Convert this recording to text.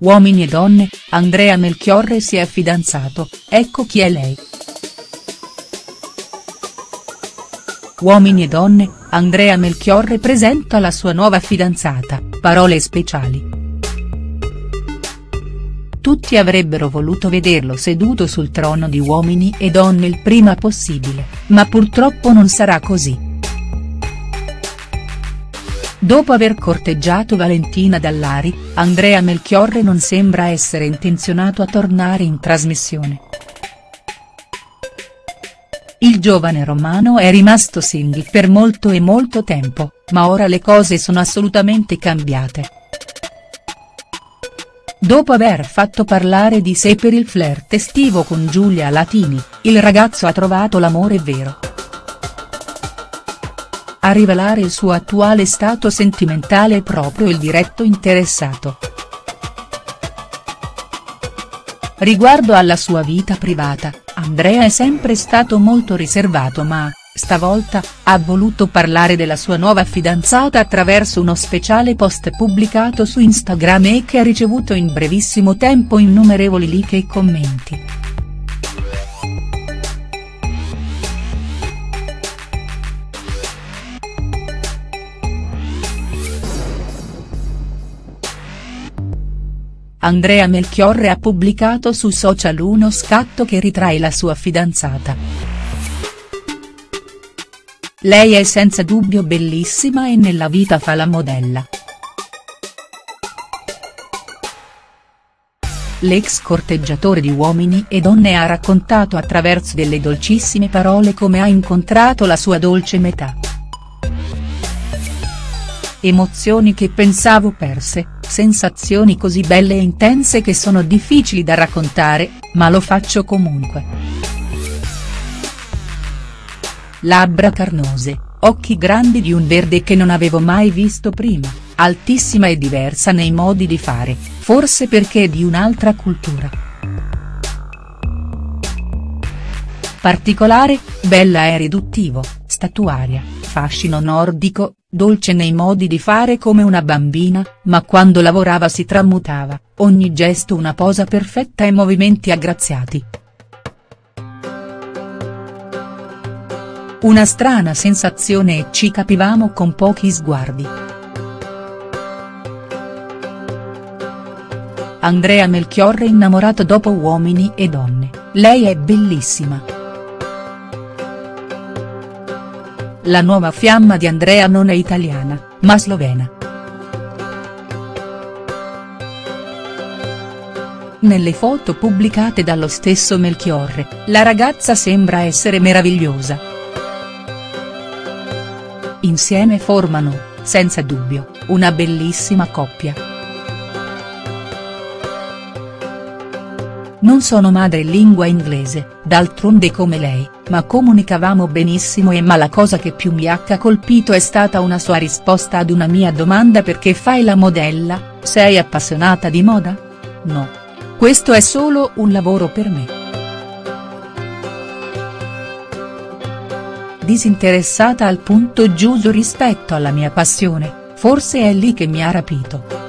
Uomini e donne, Andrea Melchiorre si è fidanzato, ecco chi è lei. Uomini e donne, Andrea Melchiorre presenta la sua nuova fidanzata, parole speciali. Tutti avrebbero voluto vederlo seduto sul trono di Uomini e donne il prima possibile, ma purtroppo non sarà così. Dopo aver corteggiato Valentina Dallari, Andrea Melchiorre non sembra essere intenzionato a tornare in trasmissione. Il giovane romano è rimasto single per molto e molto tempo, ma ora le cose sono assolutamente cambiate. Dopo aver fatto parlare di sé per il flirt estivo con Giulia Latini, il ragazzo ha trovato l'amore vero. A rivelare il suo attuale stato sentimentale è proprio il diretto interessato. Riguardo alla sua vita privata, Andrea è sempre stato molto riservato ma, stavolta, ha voluto parlare della sua nuova fidanzata attraverso uno speciale post pubblicato su Instagram e che ha ricevuto in brevissimo tempo innumerevoli like e commenti. Andrea Melchiorre ha pubblicato su social uno scatto che ritrae la sua fidanzata. Lei è senza dubbio bellissima e nella vita fa la modella. L'ex corteggiatore di uomini e donne ha raccontato attraverso delle dolcissime parole come ha incontrato la sua dolce metà. Emozioni che pensavo perse, sensazioni così belle e intense che sono difficili da raccontare, ma lo faccio comunque. Labbra carnose, occhi grandi di un verde che non avevo mai visto prima, altissima e diversa nei modi di fare, forse perché è di un'altra cultura. Particolare, bella e riduttivo, statuaria, fascino nordico, dolce nei modi di fare come una bambina, ma quando lavorava si tramutava, ogni gesto una posa perfetta e movimenti aggraziati. Una strana sensazione e ci capivamo con pochi sguardi. Andrea Melchiorre innamorato dopo Uomini e donne, lei è bellissima. La nuova fiamma di Andrea non è italiana, ma slovena. Nelle foto pubblicate dallo stesso Melchiorre, la ragazza sembra essere meravigliosa. Insieme formano, senza dubbio, una bellissima coppia. Non sono madrelingua inglese, d'altronde come lei, ma comunicavamo benissimo e ma la cosa che più mi ha colpito è stata una sua risposta ad una mia domanda perché fai la modella, sei appassionata di moda? No. Questo è solo un lavoro per me. Disinteressata al punto giusto rispetto alla mia passione, forse è lì che mi ha rapito.